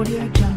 Audio Jungle.